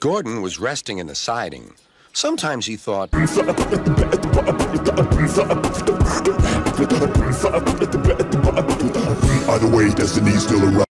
Gordon was resting in the siding. Sometimes he thought, Either way, destiny's still around.